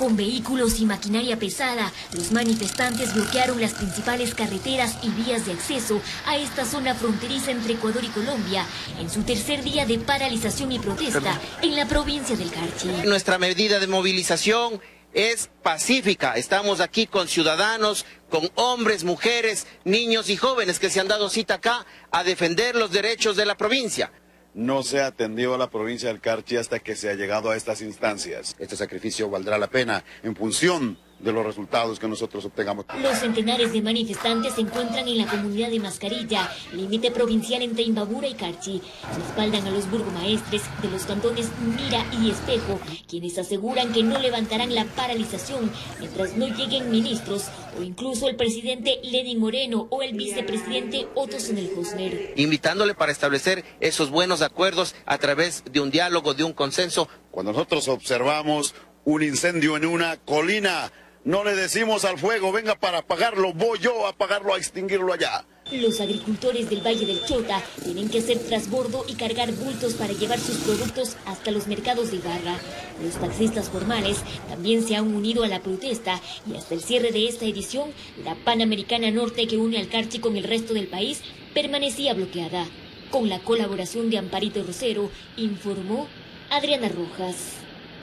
Con vehículos y maquinaria pesada, los manifestantes bloquearon las principales carreteras y vías de acceso a esta zona fronteriza entre Ecuador y Colombia en su tercer día de paralización y protesta en la provincia del Carchi. Nuestra medida de movilización es pacífica. Estamos aquí con ciudadanos, con hombres, mujeres, niños y jóvenes que se han dado cita acá a defender los derechos de la provincia no se ha atendido a la provincia del Carchi hasta que se ha llegado a estas instancias. Este sacrificio valdrá la pena en función de los resultados que nosotros obtengamos. Los centenares de manifestantes se encuentran en la comunidad de Mascarilla, límite provincial entre Imbabura y Carchi. Respaldan a los burgomaestres de los cantones Mira y Espejo, quienes aseguran que no levantarán la paralización mientras no lleguen ministros o incluso el presidente Lenin Moreno o el vicepresidente Otto Hosner. Invitándole para establecer esos buenos acuerdos a través de un diálogo, de un consenso. Cuando nosotros observamos un incendio en una colina, no le decimos al fuego, venga para apagarlo, voy yo a apagarlo, a extinguirlo allá. Los agricultores del Valle del Chota tienen que hacer trasbordo y cargar bultos para llevar sus productos hasta los mercados de Ibarra. Los taxistas formales también se han unido a la protesta y hasta el cierre de esta edición, la Panamericana Norte que une al Carchi con el resto del país permanecía bloqueada. Con la colaboración de Amparito Rosero, informó Adriana Rojas.